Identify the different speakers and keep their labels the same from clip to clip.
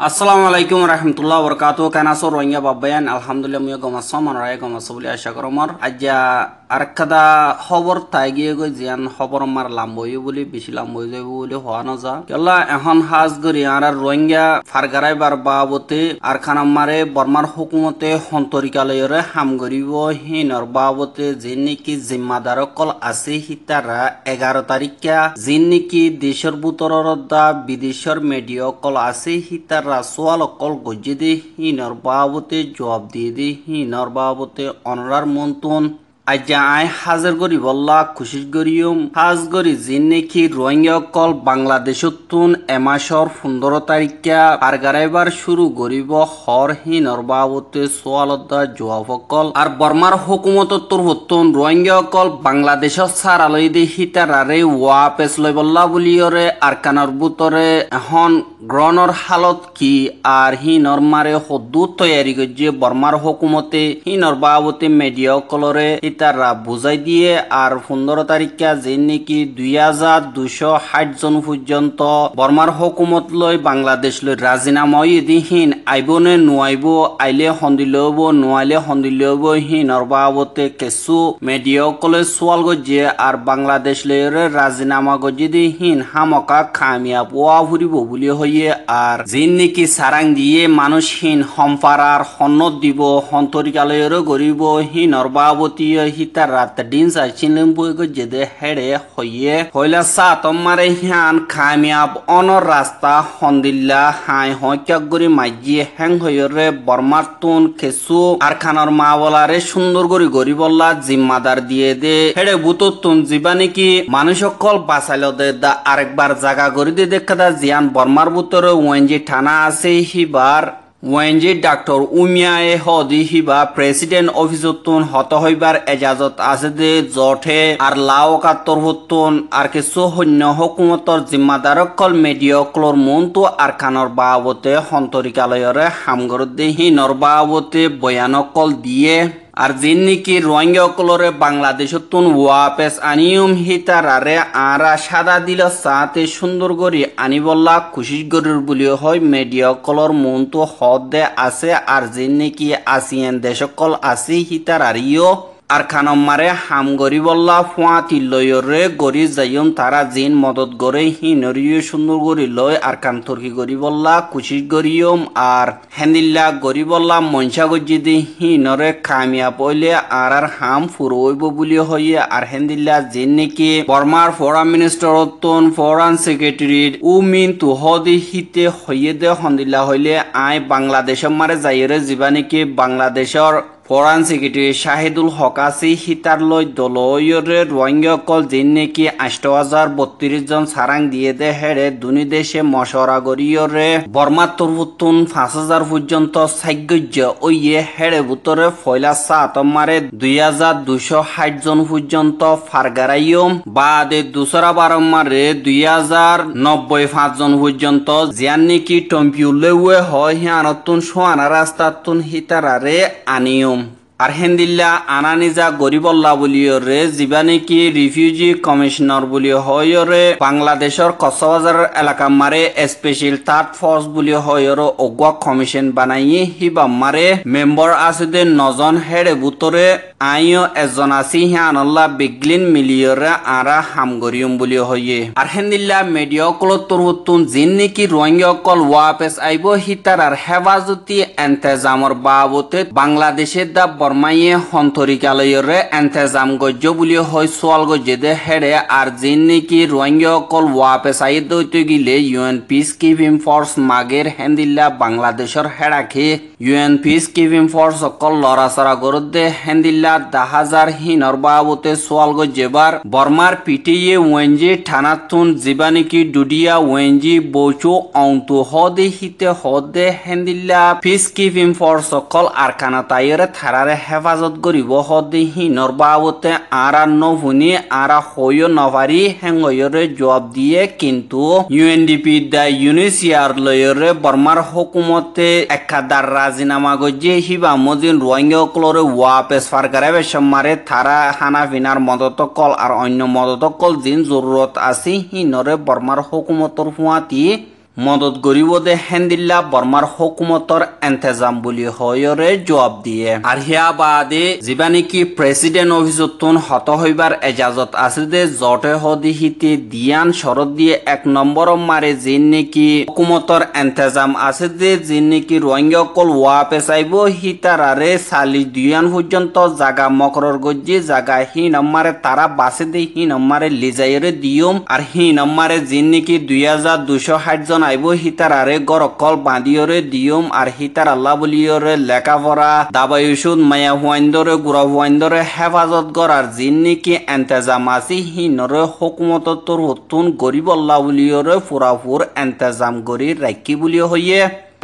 Speaker 1: আসসালামু আলাইকুম রহমতুল্লাহ বরকাত কেনাসো রোহিঙ্গা বাবায়ান আলহামদুলিল্লাহ মুয়ে গমাস মনরায় গমাস বলে আশা করমর আজ্জা আরেকখাদা খবর তাই গিয়ে গই জিয়ান খবর মার লাম্বই বলি বেশি লাম্বই যাইব বলে হওয়া না যা কেলা এখন হাজ গরি আর রোহিঙ্গা ফারগারাই বার বাবতে আর খানাম মারে বর্মার হুকুমতে সন্তরিকালয়রে হাম গরিব হিনর বাবতে। যে নাকি জিম্মাদার কল আছে হিতারা এগারো তারিখা যে নাকি দেশের বুতরর দা বিদেশের মেডিয়া কল আছে হিতারা সোয়াল কল গজ্জে দে হিনর বাবতে, জবাব দিয়ে দে হিনর বাবতে। অনরার মন্তন আজ্ঞা আই হাজার গরি বল্লা খুশিস গরিয়ম। হাজ গরি যে নাকি রোহিঙ্গা কল বাংলাদেশতুন এমাসর পনেরো তারিখা? পারগারাইবার শুরু গরিব হর হিনর বাবতে সোয়ালদ্দা জোয়াফকল আর বর্মার হুকুমত তুরহতুন রোহিঙ্গা কল বাংলাদেশত সারালই দে হিতারারে ওয়া পেস লই বল্লা বুলিয়রে। আর কানর বুতরে এখন গ্রহণর হালত কি? আর হিনর মারে হদ্দু তৈয়ারি গজ্জে বর্মার হুকুমতে হিনর বাবতে মেডিয়া কলরে ইতারা বুঝাই দিয়ে আর পনেরো তারিখা যে নাকি দুই হাজার দুশো ষাট জন পর্যন্ত বর্মার হুকুমত লই বাংলাদেশ লই রাজিনামা দিহীন আইবনে নোয়াইব আইলে সন্দিলব নোয়াইলে সন্দিলব হিনর বাবতে কেঁচু মেডিয়া কলে সোয়াল গজ্জে আর বাংলাদেশ লইরে রাজিনামা গজ্জে দিহীন, হামকা খামিয়া পোয়া ফুরিব বুলি হইয়ে আর যিন নাকি সারাং দিয়ে মানুষহীন সম্পারার সন্নত দিব সন্তরিকালয়রে গরিব হিনর বাবতী হিতার রাত দিন চাইছিলেন বই গজ্জে হেড়ে হইয়ে হইলা সা তোমারে হিয়ান খামিয়াব অনর রাস্তা সন্দিল্লা হাই হইকাক গরি মাইজি হেং হইরে বর্মার তুন খেসু আর খানর মা বলারে সুন্দর করি গরিবল্লা জিম্মাদার দিয়ে দে হেড়ে বুতো তুন জিবা নাকি মানুষ সকল বাঁচাইল দে দা আরেকবার জাগা করি দে দেখা দা জিয়ান বর্মার বুতরে ওয়েঞ্জি থানা আছে হিবার ওয়েনজি ডাক্তৰ উমিয়ায়ে হদি হিবা প্রেসিডেন্ট অফিসতুন হত হইবার এজাজত আছে দে জঠে আর লাও কাত্তর হতুন আর কিছু সৈন্য হকুমতর জিম্মাদাৰকল কল মেডিয়া মনটো আর খানর বাবতে সন্তৰিকালয়ৰে হামগর দে হিনর বাবতে বয়ানক কল দিয়ে। আর যিন নাকি রোহিঙ্গা কলরে বাংলাদেশতুন ওয়াপেস আনিয়ম হিতারারে আরা সাদা দিল সাথে সুন্দর করি আনিবল্লা খুশি গরুর বুলি হয় মেডিয়া কলর মনটো তো হদে আছে আর যিন নাকি আসিয়ান দেশকল হিতার হিতারারিও আর খানম মারে হাম গরি বল্লা ফুয়া তিল্লয়রে গরি যাইম তারা জিন মদত গরে হিনরিও সুন্দর গরি লয় আর কান তর্কি গরি বল্লা কুচিস গরিয়ম আর হেন্দিল্লা গরি বল্লা মনসা গজি দি হিনরে খামিয়া পইলে আর আর হাম ফুরইব বুলি হইয়ে আর হেন্দিল্লা জিন নাকি বর্মার ফরেন মিনিস্টার তন ফরেন সেক্রেটারি উ মিন তুহদি হিতে হইয়ে দে হন্দিল্লা হইলে আই বাংলাদেশের মারে যাইরে যিবা নাকি বাংলাদেশর ফরান সেক্রেটারি শাহিদুল হকাসি হিতার লই দলয়রে রোহিঙ্গা কল যিন নাকি আষ্ট হাজার বত্রিশ জন সারাং দিয়ে দে হেড়ে দুনি দেশে মশরা গরিয়রে বর্মা তরবুতুন পাঁচ হাজার পর্যন্ত সাগ্যজ্য ওইয়ে হেড়ে বুতরে ফয়লা সাত দুই হাজার দুশো ষাট জন পর্যন্ত ফারগারাইয়ম বাদে দুসরা বারো দুই হাজার নব্বই পাঁচ জন পর্যন্ত জিয়ান নাকি টম্পিউলেওয়ে হয় হিয়ানতুন সোয়ানা রাস্তাতুন হিতারারে আনিয়ম। আর হেন্দিল্লা আনা নিজা গরিবল্লা বুলিও রে যিবা নাকি রিফিউজি কমিশনার বুলি হয় রে, বাংলাদেশর কক্সবাজার এলাকা মারে, স্পেশাল টাস্ক ফোর্স বুলি হয় রে, অগুয়া কমিশন বানাইয়ে হিবা মারে। মেম্বার আছে দে, নজন হেড়ে বুতরে, আইও এজন আছি হিয়ানল্লা বিগলিন মিলিয়রে আরা হামগরিয়ম বুলি হইয়ে। আর হেন্দিল্লা মিডিয়া কলত তরুতুন জিন নাকি রোহিঙ্গা কল ওয়াপেস আইব হিতার আর হেফাজতি এন্তেজামর বাবতে বাংলাদেশের দা বর্মাইয়ে সন্তরিকালয়রে এন্তেজাম গজ্য বুলি হয় সোয়াল গজ্জে দে হেড়ে আর জিন নাকি রোহিঙ্গা কল ওয়াপেস আই দৈতে গিলে ইউএন পিস কিপিং ফোর্স মাগের হেন্দিল্লা বাংলাদেশের হেড়াখে ইউএন পিস কিপিং ফোর্স অকল লড়াচড়া গরত দে হেন্দিল্লা দা হাজার হিনর বাবতে সোয়াল গজ্জেবার বর্মার পিটিয়ে ওয়েঞ্জি থানাতুন জিবা নাকি ডুডিয়া ওয়েঞ্জি বৌচু অংতু হদে হিতে হদে হেন্দিল্লা পিস কিপিং ফোর্স অকল আর কানা তাইরে থারারে হেফাজত করিব হদে হিনর বাবতে আরা নভুনি আরা হইও নভারি হেঙ্গয়রে জবাব দিয়ে। কিন্তু ইউএনডিপি দা ইউনিসিয়ার লয়রে বর্মার হুকুমতে একাদার রাজিনামা গজ্জে, হিবা মজিন রোহিঙ্গা কলরে ওয়াপেস ফারকারে বেশমারে থারা হানা ফিনার মদত কল আর অন্য মদত কল জিন জরুরত আছে হিনরে বর্মার হুকুমতর ফুয়াতি মদত গরিব দে হেন্দিল্লা বর্মার হুকুমতর এন্তেজাম বুলি হয়রে জবাব দিয়ে। আর হিয়া বাদে যিবা নেকি প্রেসিডেন্ট হত হইবার এজাজত আছে দে জটে হদি হিতে দিয়ান শরৎ দিয়ে এক নম্বর মারে যে নেকি হুকুমতর এন্তেজাম আছে দে যে নেকি রোহিঙ্গা অকল ওয়া পেছাইব হিতারারে সালি দুয়ান পর্যন্ত জাগা মকরর গজ্জি, জাগা হি নম্বরে তারা বাসে দে হি নম্বরে লিজাইরে দিয়ম আর হি নম্বরে যে নেকি দুই হাজার দুশো ষাট জন আইব হিতারারে গরকল বাঁধিয়রে দিয়ম আর হিতার আল্লাহ বলিয়রে লেখাপড়া ওষুধ মায়া হুয়াইন্দরে গুড়া হুয়াইন্দরে হেফাজত করার জিন নাকি এন্তেজাম আছে হিনরে হুকুমত তোর হতুন গরিব আল্লাহ বলিয়রে ফুরাফুর এন্তেজাম করি রাখি বলিও হইয়ে।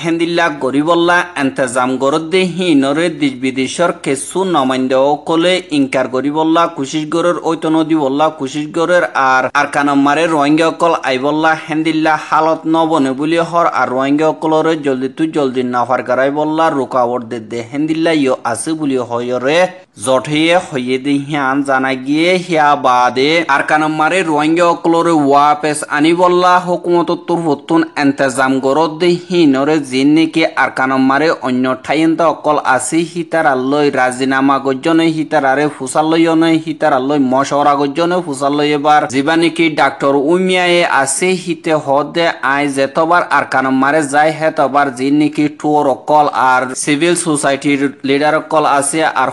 Speaker 1: হেন্দিল্লা গরিবল্লা এন্তেজাম গরদ্দে হিনরে দেশ বিদেশর কেসু নমাইন্দ কলে ইনকার গরিবল্লা কুশিস গরের ঐত নদী বল্লা কুশিস গরের আর আর কানমারে রোহিঙ্গা অকল আইবল্লা হেন্দিল্লা হালত নবনে বুলি হর আর রোহিঙ্গা অকলরে জলদি তু জলদি নাফার গারাই বল্লা রুকাওয়ার দে হেন্দিল্লা ইয় আছে বুলি হয়রে। জঠিয়ে হইয়ে দি হিয়ান জানা গিয়ে হিয়া বাদে আর কানমারে রোহিঙ্গা অকলরে ওয়াপেস আনি বল্লা হুকুমত তোর হতুন এন্তেজাম গরদ দে হিনরে জিন নেকি আর কানমারে অন্য ঠাইন্ত অকল আছে হিতার আল্লই রাজিনামা গজ্জনে হিতার আরে ফুসালয়নে হিতার আল্লই মশওরা গজ্জনে ফুসালয় এবার যিবা নেকি ডাক্তার উমিয়ায়ে আছে হিতে হদে আই যেতবার আর কানমারে যায় হেতবার জিন নেকি টুর অকল আর সিভিল সোসাইটির লিডার অকল আছে আর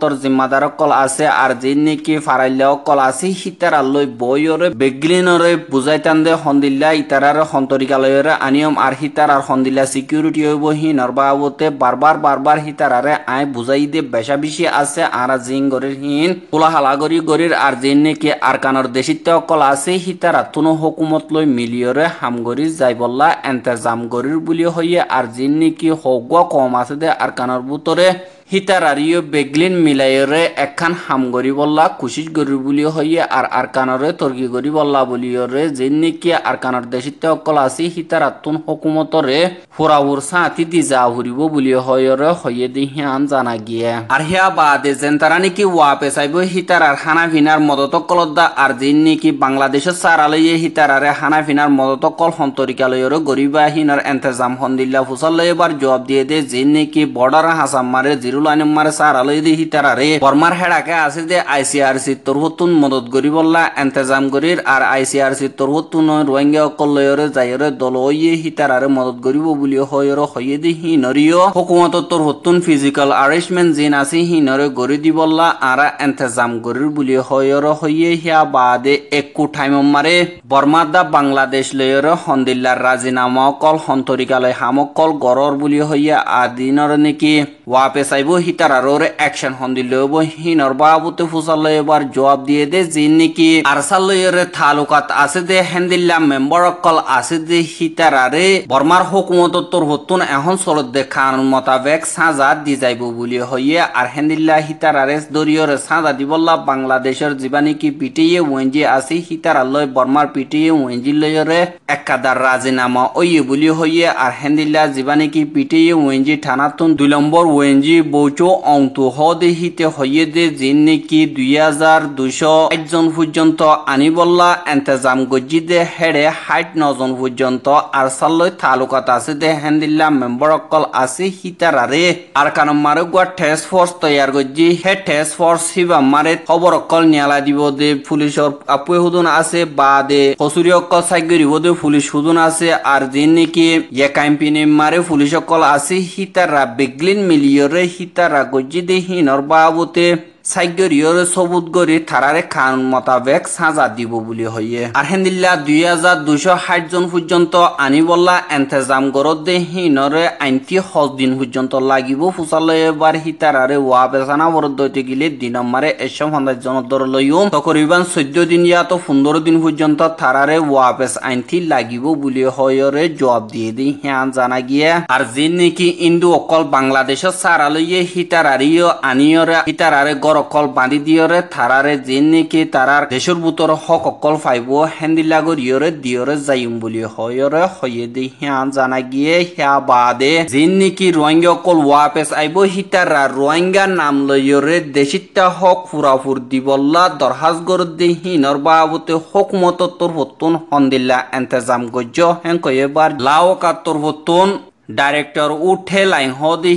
Speaker 1: হুকুমতর জিম্মাদার অকল আছে, আর জিন নেকি ফারাইলে অকল আছে হিতার আল্লই বইয়রে বেগলিনরে বুঝাইতান দে হন্দিল্লা, ইতারার হন্তরিকালয়রে আনিয়ম, আর হিতার আর হন্দিল্লা সিকিউরিটি হইব হি নরবাবতে বারবার বারবার হিতারারে আই বুঝাই দে বেশা বেশি আছে, আর জিং গরির হিন কোলা হালা গরি গরির, আর জিন নেকি আর কানর দেশিত অকল আছে হিতারা তুনো হুকুমত লই মিলিয়রে হাম গরি যাই বল্লা এন্তেজাম গরির বুলি হইয়ে, আর জিন নেকি হগুয়া কম আছে দে আর কানর বুতরে হিতারারিও বেগলিন মিলাইরে একখান হাম গরি বল্লা কুশিস গরি বুলি হইয়ে আর আরকানরে তর্কি গরি বল্লা বলিয়রে যে নেকি আরকানর দেশিতে অকল আছি হিতারাতুন হকুমতরে ফুরাহুর সাঁতি দি যা হুরিব বুলি হইরে হইয়ে দি হিয়ান জানা গিয়ে। আর হিয়া বাদে যেন তারা নাকি ওয়া পেছাইব হিতারার হানা ভিনার মদত কলদ্দা আর যে নাকি বাংলাদেশের সারালয়ে হিতারারে হানা ভিনার মদত কল হন্তরিকালয়রে গরিবা হিনার এন্তেজাম হন্দিল্লা ফুসাল্লে এবার জবাব দিয়ে দে যে নাকি বর্ডার হাসাম মারে জিরু নুরুল আনিমারে সার আলই দি হিতারারে বর্মার হেডাকে আছে যে আইসিআরসি তরহুতুন মদত গরি বললা এন্তেজাম গরির আর আইসিআরসি তরহুতুন রোহিঙ্গা অকলয়রে যাইরে দল ওইয়ে হিতারারে মদত গরিব বুলি হয়রে হইয়ে দি হিনরিও হুকুমত তরহুতুন ফিজিক্যাল আরেঞ্জমেন্ট জিন আছে হিনরে গরি দি বললা আর এন্তেজাম গরির বুলি হয়রে হইয়ে হিয়া বাদে একু ঠাইম মারে। বর্মাদা বাংলাদেশ লয়রে হন্দিল্লার রাজিনামা কল হন্তরিকালয় হামকল গরর বুলি হইয়া আদিনর নেকি। ওয়াপে চাইব হিতারারোর অ্যাকশন হন্দিল হিনর বাবুতে ফুসাল এবার জবাব দিয়ে দে যে নাকি আরসালয়ের থালুকাত আছে দে, হেন্দিল্লা মেম্বার অকল আছে দে হিতারারে বর্মার হুকুমত তোর হতুন, এখন চলত দে খান মোতাবেক সাজা দি যাইব বলি হইয়ে, আর হেন্দিল্লা হিতারারে দরিয়রে সাজা দিবল্লা বাংলাদেশের যিবা নাকি পিটিয়ে ওয়েঞ্জি আছে হিতারালয় বর্মার পিটিয়ে ওয়েঞ্জি লয়রে একাদার রাজিনামা ওইয়ে বলি হইয়ে, আর হেন্দিল্লা যিবা নাকি পিটিয়ে ওয়েঞ্জি থানাতুন দুই নম্বর ওয়েঞ্জি বৌচো অংতু হদে হিতে হইয়ে দে জিন নাকি দুই হাজার দুইশো জন পর্যন্ত আনিবল্লা এন্তেজাম গজ্জি দে হেড়ে হাইট নজন পর্যন্ত আর সাল্লই তালুকাত আছে দে হেন্দিল্লা মেম্বার অকল আছে হিতারারে আর কারণ মারে গুয়া টেস্ক ফোর্স তৈয়ার গজ্জি হে টেস্ক ফোর্স হিবা মারে খবর অকল নিয়ালা দিব দে পুলিশর আপুয়ে হুদুন আছে বা দে কসুরি অকল সাইগরিব দে পুলিশ হুদুন আছে আর জিন নাকি ইয়ে মারে পুলিশ অকল আছে হিতারা বেগলিন মিলিয়রে হিতারা গজ্জি দে hinor বাবুতে সাইগরিয়র সবুত গরি থারারে খান মোতাবেক সাজা দিব বুলি হইয়ে। আর হেন্দিল্লা দুই হাজার দুইশো ষাট জন পর্যন্ত আনিবল্লা এন্তেজাম গরত দে হিনরে আইনটি হজ দিন পর্যন্ত লাগিব। ফুসালে এবার হিতারারে ওয়া বেসানা বরদ দইতে গিলে দিন আমারে এসম হন্দাজ জনদর লইম তকরিবান চোদ্দ দিন ইয়া তো পনেরো দিন পর্যন্ত থারারে ওয়া বেস আইনটি লাগিব বুলি হয়রে জবাব দিয়ে দি হিয়ান জানা গিয়ে। আর যে নাকি ইন্দু অকল বাংলাদেশের সারালইয়ে হিতারারিও আনিয়রে হিতারারে গর অকল বাঁধি দিয়রে থারারে যে নেকি তারার দেশের বুতর হক অকল ফাইব হেন্দিলাগর ইয়রে দিয়রে যাইম বুলি হয়রে হয়ে দি, হিয়া জানা গিয়ে, হিয়া বাদে। যে নেকি রোহিঙ্গা অকল ওয়াপেস আইব হিতারা রোহিঙ্গা নাম লইয়রে দেশিতা হক ফুরাফুর দিবল্লা দরহাজ গর দি হিনর বাবতে হক মত তোর হতুন হন্দিল্লা, এন্তেজাম গজ্য হেন কয়েবার লাও কা তোর হতুন ডাইরেক্টর উঠে লাইন হদে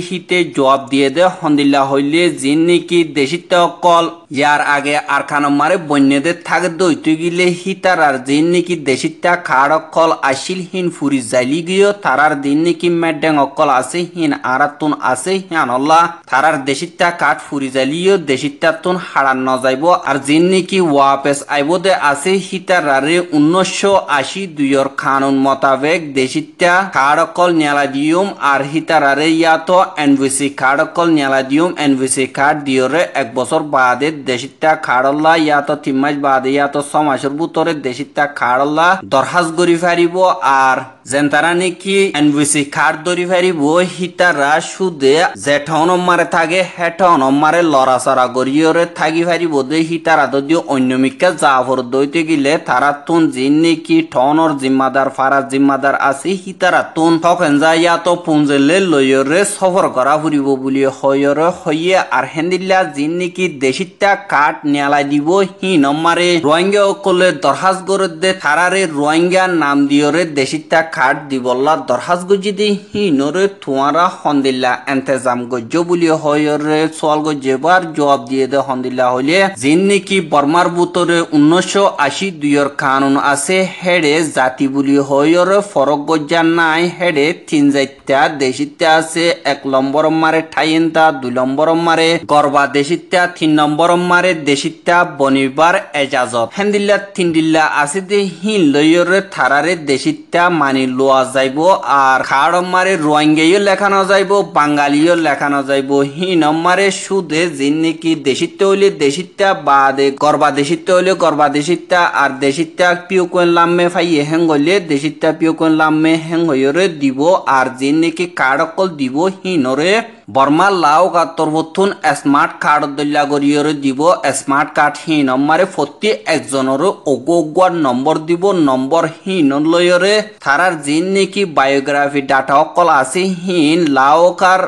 Speaker 1: জবাব দিয়ে দে হন্দিল্লা হইলে জিন নাকি দেশিত কল ইয়ার আগে আর খানমারে বন্যদে থাকে দৈত গিলে হিতার আর জিন নাকি দেশিতা খাড় কল আসিল হিন ফুরি জাইলি গিয়ে, তারার দিন নাকি মেডেং অকল আছে হিন আরাতুন আছে হিয়ান অল্লাহ তারার দেশিতা কাঠ ফুরি জাইলিও দেশিতা তুন হারান যাইব, আর জিন নাকি ওয়াপেস আইব দে আছে হিতার আরে উনিশশো আশি দুইয়র খানুন মোতাবেক দেশিতা খাড় কল নেলা দিয়ে দিয়ম আর হিতারারে ইয়াতো এনভিসি কার্ড কল নিয়ালা দিয়ম এনভিসি কার্ড দিয়রে এক বছর বাদে দেশিতা খাড়ল্লা ইয়াতো তিন মাস বাদে ইয়াতো ছ মাসের ভিতরে দেশিতা খাড়ল্লা দরহাজ গরি ফারিব আর যেন্তারা নাকি এনভিসি কার্ড ধরি ফারিব হিতারা সুদে জেঠন মারে থাকে, হেঠন মারে লড়াচড়া গরিয়রে থাকি ফারিব দে হিতারা যদি অন্য মিকা জাফর দইতে গিলে তারা তুন জিন নাকি ঠনর জিম্মাদার ফারাজ জিম্মাদার আছে হিতারা তুন তখন যাইয়া তো পুঞ্জেলে লয়রে সফর করা ফুরিব বুলি হয়রে হইয়ে আর হেন্দিল্লা জিন নাকি দেশিতা কাঠ নেলা দিব, হি নমারে রোহিঙ্গা কলে দরহাজ করে দে, থারারে রোহিঙ্গা নাম দিয়রে দেশিতা কাঠ দিবল্লা দরহাজ গজি দি হি নরে তুয়ারা হন্দিল্লা এন্তেজাম গজ্য বুলি হয়রে সোয়াল গজ্জেবার জবাব দিয়ে দে হন্দিল্লা হইলে। জিন নাকি বর্মার বুতরে উনিশশো আশি দুইয়ের কানুন আছে, হেডে জাতি বুলি হয়রে ফরক গজ্জা নাই, হেডে তিন যাইতা দেশিত্যা আছে, এক নম্বর মারে ঠাইন্তা দুই নম্বর মারে গর্বা দেশিত্যা তিন নম্বর মারে দেশিত্যা বনিবার এজাজত। হেন্দিল্লা তিনদিল্লা আছে দে হিন লইয়রে থারারে দেশিত্যা মানি লোয়া যাইব আর খাড় মারে রোয়াঙ্গেও লেখানো যাইব বাঙালিও লেখানো যাইব। হিন মারে সুদে জিন নাকি দেশিত্য হইলে দেশিত্যা বাদে গর্বা দেশিত্য হইলে গর্বা দেশিত্যা আর দেশিত্যা পিও কোন লাম্মে ফাইয়ে হেং হইলে দেশিত্যা পিও কোন লাম্মে হেং হইরে দিব, আর জিন নাকি কার্ড অকল দিব হিনরে বর্মা লাও কাতর বথুন স্মার্ট কার্ড দল্লা গরিয়রে দিব স্মার্ট কার্ড হিন মারে প্রতি একজনের অগোয়ার নম্বর দিব নম্বর হিন লয়রে থারার জিন নাকি বায়োগ্রাফি ডাটা অকল আছে হিন। লাও কার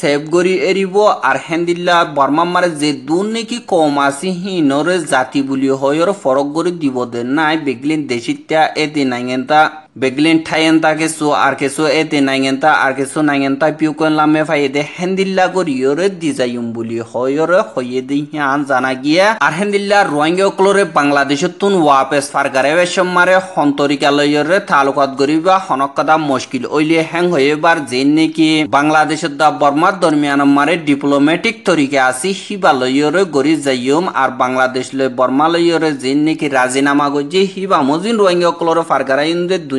Speaker 1: সেভ করি এরিব আর হেন্দিল্লা বর্মামারে যে দুন নাকি কম আছে হিনরে জাতি বুলি হয়র ফরক করে দিব দে। নাই বেগলিন দেশিত্যা এতে নাইগেন্তা বেগলিন ঠাইয়েন্তা কেসু আর কেসু এতে নাইগেন্তা আর কেসু নাইগেন্তা পিউ কোন লামে ফাই দে হেন্দিল্লা করি ইয়রে দি যাইম বুলি হয়র হয়ে দি হিয়ান জানা গিয়া আর হেন্দিল্লা রোহিঙ্গা ক্লোরে বাংলাদেশের তুন ওয়াপেস ফারগারে বেশমারে হন্তরিকালয়রে তালুকাত গরিবা হনকদা মুশকিল ওইলে হ্যাং হয়েবার যে নাকি বাংলাদেশের দা বর্মার দরমিয়ান মারে ডিপ্লোমেটিক তরিকে আসি হিবা লইয়রে গরি যাইম আর বাংলাদেশ লই বর্মা লইয়রে যে নাকি রাজিনামা গজি হিবা মজিন রোহিঙ্গা ক্লোরে ফারগারা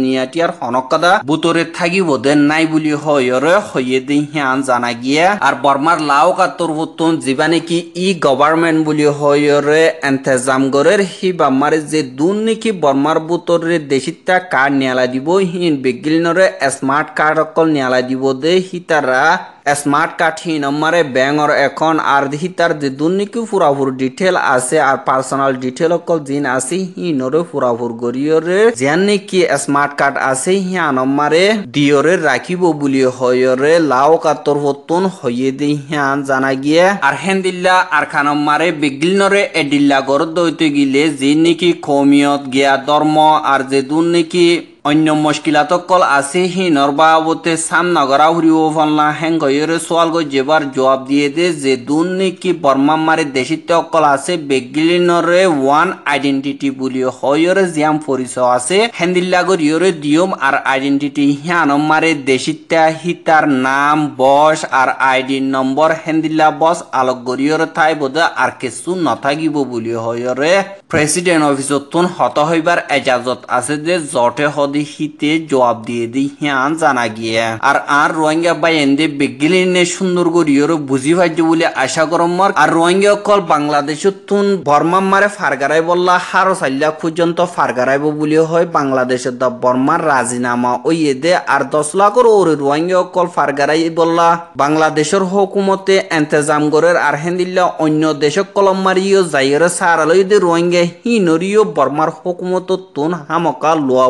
Speaker 1: ইন্দে দুনিয়াটি হনকদা বুতরে থাকিব দেন নাই বুলি হয়রে হইয়ে দিন হিয়ান জানা গিয়া। আর বর্মার লাও কাতর হতুন যিবা নাকি ই গভর্নমেন্ট বুলি হয়রে এন্তেজাম গরের হি মারে যে দুন নাকি বর্মার বুতরে দেশিতা কার্ড নিয়ালা দিব? হিন বিগিলনরে স্মার্ট কার্ড অকল নিয়ালা দিব দে হিতারা। স্মার্ট হি নম্বরে ব্যাঙর এখন আর হিতার যে দুর্নীতি ফুরাফুর ডিটেল আছে আর পার্সোনাল ডিটেল অকল জিন আছে, হি নরে ফুরাফুর গরিয়রে যেন নাকি স্মার্ট কার্ড আছে, হিয়া নম্বরে দিয়রে রাখিব বুলি হয়রে, লাও কাতর হতুন হইয়ে দি হিয়ান জানা গিয়ে। আর হেন্দিল্লা আর খানম্মারে বিগিলনরে এডিল্লা গর দইতে গিলে যে নাকি কমিয়ত গিয়া ধর্ম আর যে দুর্নীতি অন্য মুশকিলাত কল আছে হি নরবাবতে সাম নগরা হুরিও ফলনা হেঙ্গয়ের সোয়াল যেবার জবাব দিয়ে দে যে বর্মা মারে দেশিত কল আছে বেগিলিনরে ওয়ান আইডেন্টিটি বুলি হয়রে জিয়াম পরিচয় আছে হেন্দিল্লাগর ইয়রে দিয়ম আর আইডেন্টিটি হিয়ান মারে দেশিতা হিতার নাম বস আর আইডি নম্বর হেন্দিল্লা বস আলোক গরিয়রে থাই বোধ আর কিছু নথাকিব বুলি হয়রে প্রেসিডেন্ট অফিসতুন হত হইবার এজাজত আছে যে জটে হদি হিতে জবাব দিয়ে দি হিয়ান জানা গিয়ে আর আর রোহিঙ্গা বাই এন্দে বেগিলিনে সুন্দর করিয়র বুঝি পাইজ বলে আশা করম আর রোহিঙ্গা কল বাংলাদেশতুন বর্মা মারে ফারগারাই বললা হারো সাল্লা পর্যন্ত ফারগারাইব বলে হয় বাংলাদেশের দা বর্মার রাজিনামা ওই এদে আর দশ লাখর ওরে রোহিঙ্গা কল ফারগারাই বললা বাংলাদেশের হুকুমতে এন্তেজাম গরের আর হেন্দিল্লা অন্য দেশক কলম মারিও যাইরে সারালই দে রোহিঙ্গা হিনরিও বর্মার হুকুমত তুন হামকা লোয়া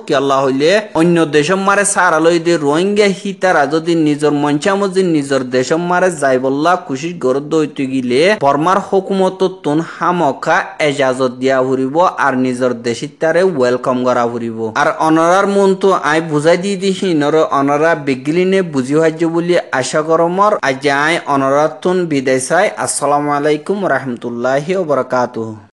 Speaker 1: ফুরিব কেলা হইলে? অন্য দেশম মারে সারালই দে, রোহিঙ্গা হিতারা যদি নিজের মঞ্চামজি নিজের দেশম মারে যাই বললা কুশিস গরত দইতে গিলে, বর্মার হুকুমত তুন হামকা এজাজত দিয়া ফুরিব আর নিজের দেশিত তারে ওয়েলকাম করা ফুরিব। আর অনরার মন তো আই বুঝাই দি দি হিনর অনরা বেগিলিনে বুঝি হাজ্য বলি আশা করমর আজ আই অনরাতুন বিদায় চাই। আসসালামু আলাইকুম রহমতুল্লাহি ওবরাকাতুহ